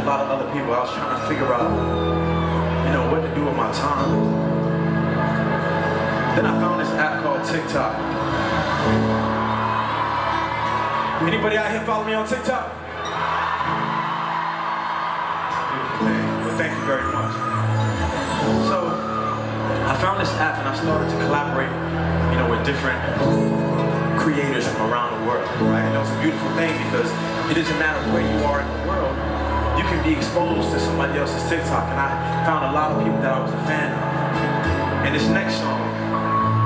a lot of other people, I was trying to figure out, you know, what to do with my time. Then I found this app called TikTok. Anybody out here follow me on TikTok? Well, thank you very much. So, I found this app and I started to collaborate, you know, with different creators from around the world, right? And it was a beautiful thing because it doesn't matter where you are in the world, you can be exposed to somebody else's TikTok. And I found a lot of people that I was a fan of. And this next song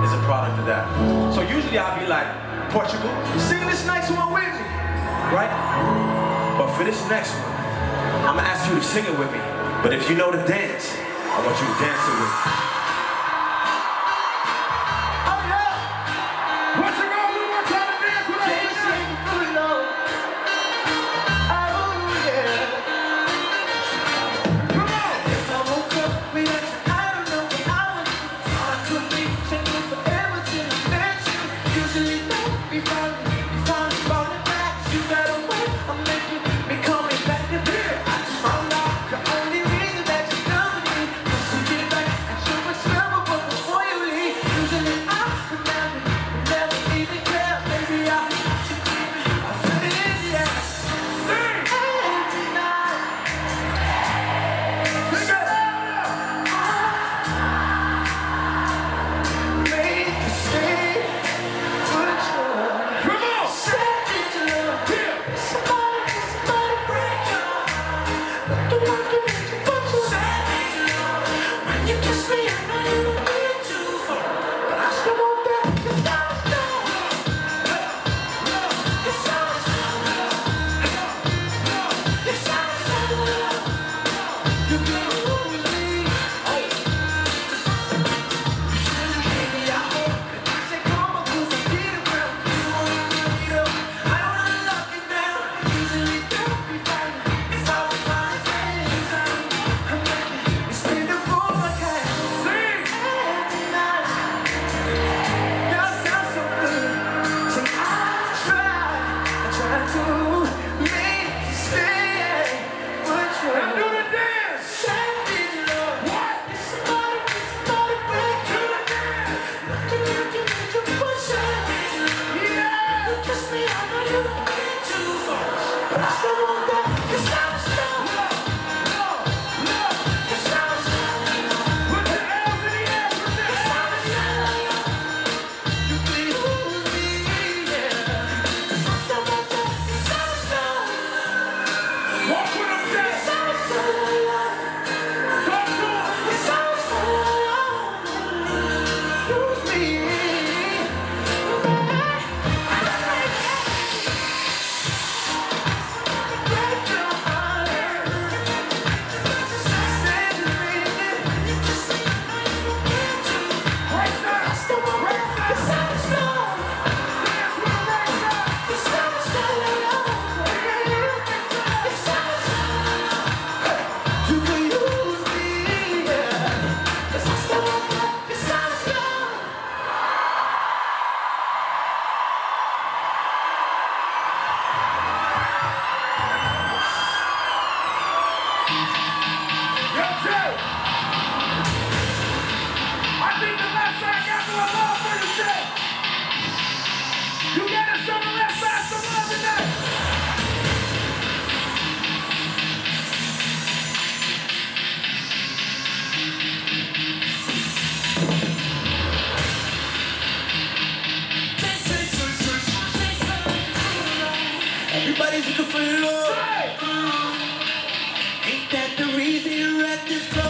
is a product of that. So usually I'll be like, Portugal, sing this next one with me, right? But for this next one, I'm gonna ask you to sing it with me. But if you know the dance, I want you to dance it with me. Go, go,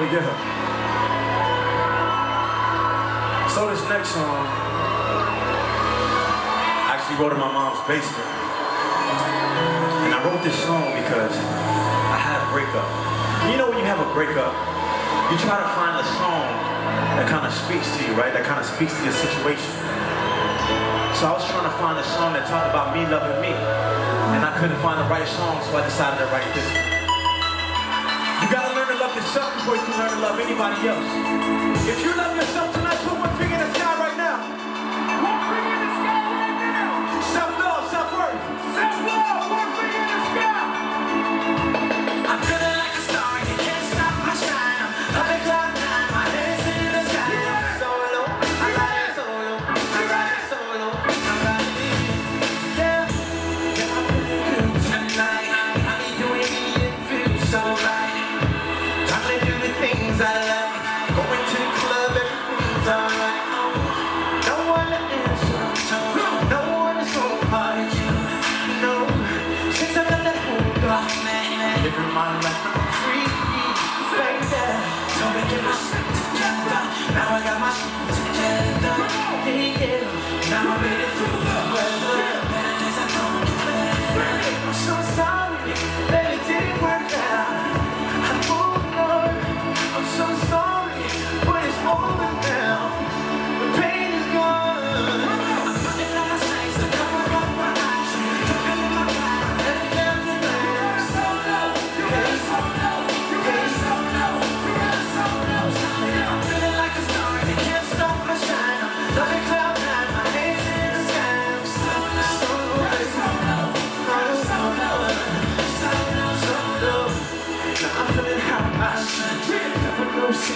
So this next song, I actually wrote in my mom's basement. And I wrote this song because I had a breakup. You know when you have a breakup, you try to find a song that kind of speaks to you, right? That kind of speaks to your situation. So I was trying to find a song that talked about me loving me. And I couldn't find the right song, so I decided to write this yourself before you can learn to love anybody else. If you love yourself tonight, put one finger.